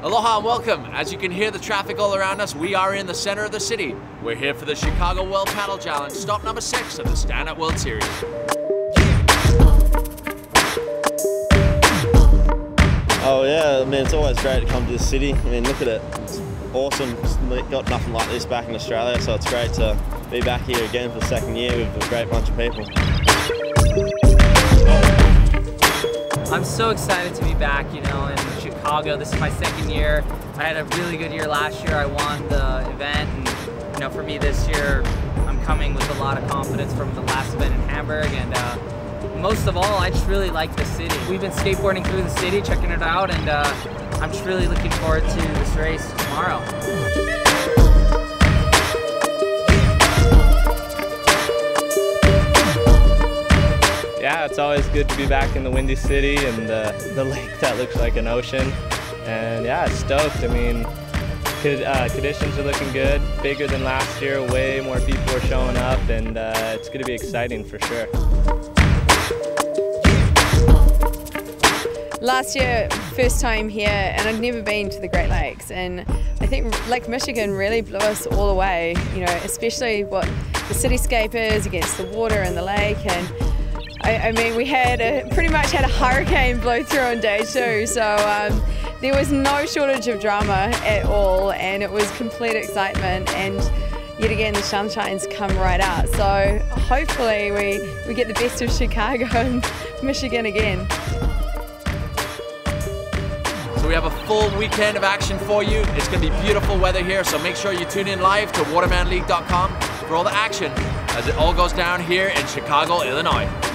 Aloha and welcome. As you can hear the traffic all around us, we are in the center of the city. We're here for the Chicago World Paddle Challenge, stop number six of the Stand Up World Series. Oh yeah, I mean it's always great to come to the city. I mean look at it, it's awesome. It's got nothing like this back in Australia, so it's great to be back here again for the second year with a great bunch of people. I'm so excited to be back, you know, in Chicago. This is my second year. I had a really good year last year. I won the event, and you know, for me this year, I'm coming with a lot of confidence from the last event in Hamburg, and uh, most of all, I just really like the city. We've been skateboarding through the city, checking it out, and uh, I'm just really looking forward to this race tomorrow. It's always good to be back in the Windy City and uh, the lake that looks like an ocean. And yeah, stoked. I mean, uh, conditions are looking good, bigger than last year, way more people are showing up, and uh, it's going to be exciting for sure. Last year, first time here, and I'd never been to the Great Lakes, and I think Lake Michigan really blew us all away, you know, especially what the cityscape is against the water and the lake, and I, I mean, we had a, pretty much had a hurricane blow through on day two, so um, there was no shortage of drama at all, and it was complete excitement. And yet again, the sunshine's come right out. So hopefully, we, we get the best of Chicago and Michigan again. So we have a full weekend of action for you. It's going to be beautiful weather here, so make sure you tune in live to watermanleague.com for all the action as it all goes down here in Chicago, Illinois.